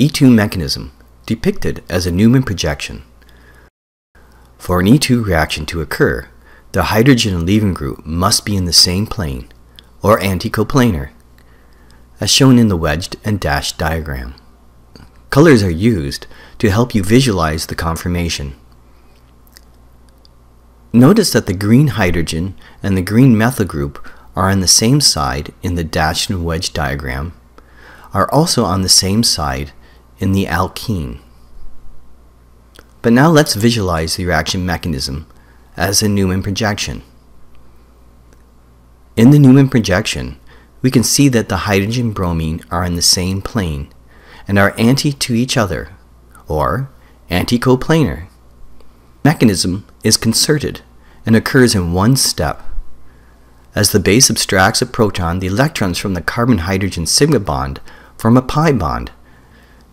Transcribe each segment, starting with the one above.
E2 mechanism, depicted as a Newman projection. For an E2 reaction to occur, the hydrogen and leaving group must be in the same plane, or anticoplanar, as shown in the wedged and dashed diagram. Colors are used to help you visualize the conformation. Notice that the green hydrogen and the green methyl group are on the same side in the dashed and wedged diagram, are also on the same side in the alkene. But now let's visualize the reaction mechanism as a Newman projection. In the Newman projection, we can see that the hydrogen bromine are in the same plane and are anti to each other, or anticoplanar. Mechanism is concerted and occurs in one step. As the base abstracts a proton, the electrons from the carbon-hydrogen sigma bond form a pi bond,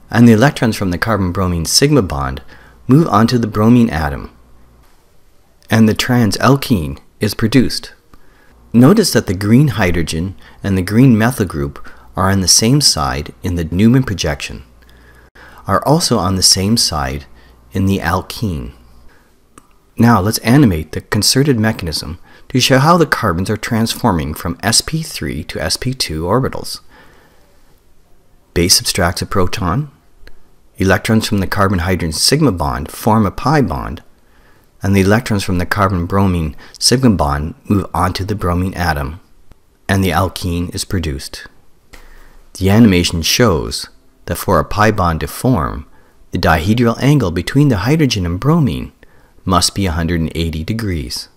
and the electrons from the carbon-bromine sigma bond move onto the bromine atom, and the trans alkene is produced. Notice that the green hydrogen and the green methyl group are on the same side in the Newman projection, are also on the same side in the alkene. Now let's animate the concerted mechanism to show how the carbons are transforming from sp3 to sp2 orbitals. Base subtracts a proton, electrons from the carbon-hydrogen sigma bond form a pi bond, and the electrons from the carbon-bromine sigma bond move onto the bromine atom, and the alkene is produced. The animation shows that for a pi bond to form, the dihedral angle between the hydrogen and bromine must be 180 degrees.